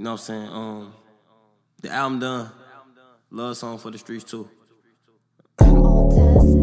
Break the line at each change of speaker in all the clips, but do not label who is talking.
You know what I'm saying? Um, the album done. Love song for the streets too.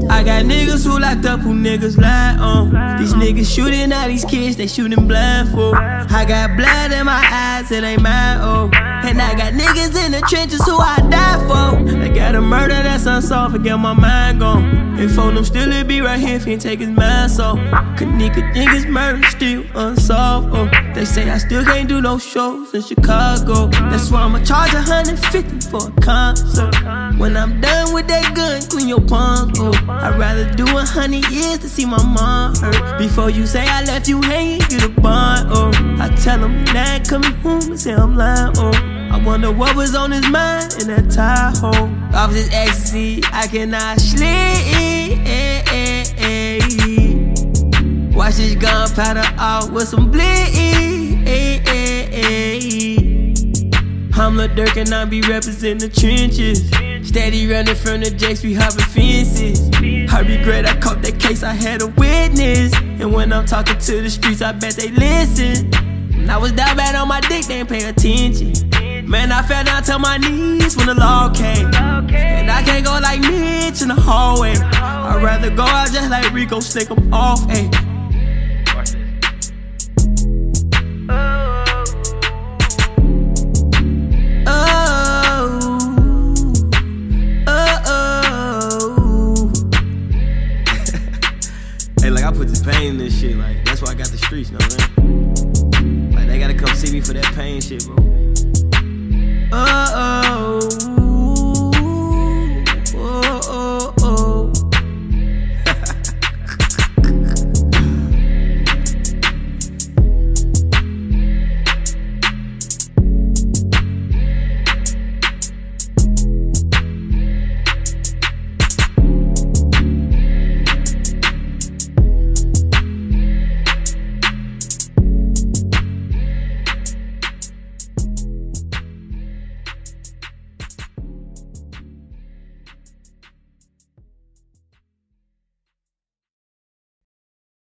I got niggas who locked up who niggas lie on. These niggas shooting at these kids, they shooting blindfold. I got blood in my eyes, it ain't my own. And I got niggas in the trenches who I die for. They got a murder that's unsolved, and get my mind gone. If foenem still it be right here if he ain't take his mind so. Kanika think his murder still unsolved. Oh, they say I still can't do no shows in Chicago. That's why I'ma charge 150 for a concert. When I'm done with that gun, clean your palms. Oh, I'd rather do a hundred years to see my mom hurt. Before you say I left you hanging, get a bond. Oh, I tell him Nine coming home and say I'm lying. Oh. I wonder what was on his mind in that Tahoe. Oh. Off this ecstasy, I cannot sleep. Watch this gunpowder out with some bleed. I'm Lil Durk and I be representing the trenches. Steady running from the jakes, we hopping fences. I regret I caught that case, I had a witness. And when I'm talking to the streets, I bet they listen. When I was down bad on my dick, they ain't pay attention. Man, I fell down to my knees when the law came. And I can't go like Mitch in the hallway. I'd rather go out just like Rico, stick 'em off, ayy. Pain in this shit, like that's why I got the streets, know what I mean? Like they gotta come see me for that pain shit, bro. Uh oh.